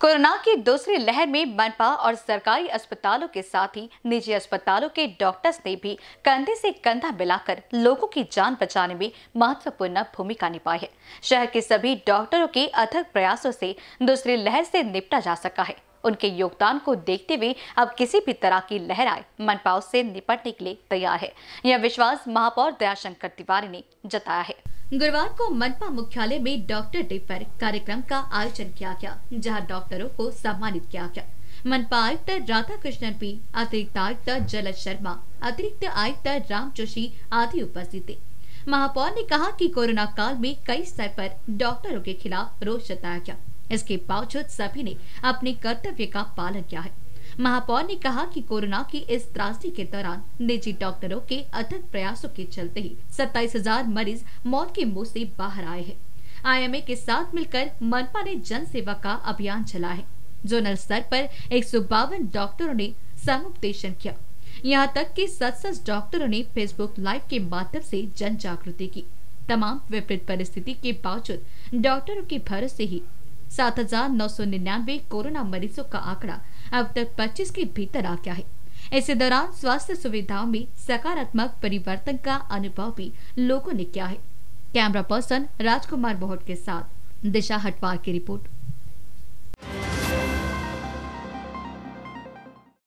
Corona की दूसरी लहर में मनपा और सरकारी अस्पतालों के साथ ही निजी अस्पतालों के डॉक्टर्स ने भी कंधे से कंधा मिलाकर लोगों की जान बचाने में महत्वपूर्ण भूमिका निभाई है। शहर के सभी डॉक्टरों के अथक प्रयासों से दूसरी लहर से निपटा जा सका है। उनके योगदान को देखते हुए अब किसी भी तरह की लहर आए, मनपा से निपटने के लिए तैयार है। यह विश्वास महापौर दयाशंकर तिवारी ने जताया है। गुरुवार को मनपा मुख्यालय में डॉक्टर डे पर कार्यक्रम का आयोजन किया गया, जहाँ डॉक्टरों को सम्मानित किया गया। मनपा आयुक्त राधा कृष्णन पी, अतिरिक्त आयुक्त जलद शर्मा, अतिरिक्त आयुक्त राम जोशी आदि उपस्थित थे। महापौर ने कहा कि कोरोना काल में कई स्तर पर डॉक्टरों के खिलाफ रोष जताया गया। इसके बावजूद सभी ने अपने कर्तव्य का पालन किया है। महापौर ने कहा कि कोरोना की इस त्रासदी के दौरान निजी डॉक्टरों के अथक प्रयासों के चलते ही सत्ताईस हज़ार मरीज़ मौत के मुँह से बाहर आए हैं। आईएमए के साथ मिलकर मनपा ने जन सेवा का अभियान चला है। जोनल स्तर पर एक सौ बावन डॉक्टरों ने समुपदेशन किया। यहाँ तक कि सत डॉक्टरों ने फेसबुक लाइव के माध्यम से जन जागृति की। तमाम विपरीत परिस्थिति के बावजूद डॉक्टरों के भरोसे ही सात हज़ार नौ सौ निन्यानवे कोरोना मरीजों का आंकड़ा अब तक 25 के भीतर आ गया है। इसी दौरान स्वास्थ्य सुविधाओं में सकारात्मक परिवर्तन का अनुभव भी लोगों ने किया है। कैमरा पर्सन राजकुमार बोहट के साथ दिशा हटवार की रिपोर्ट।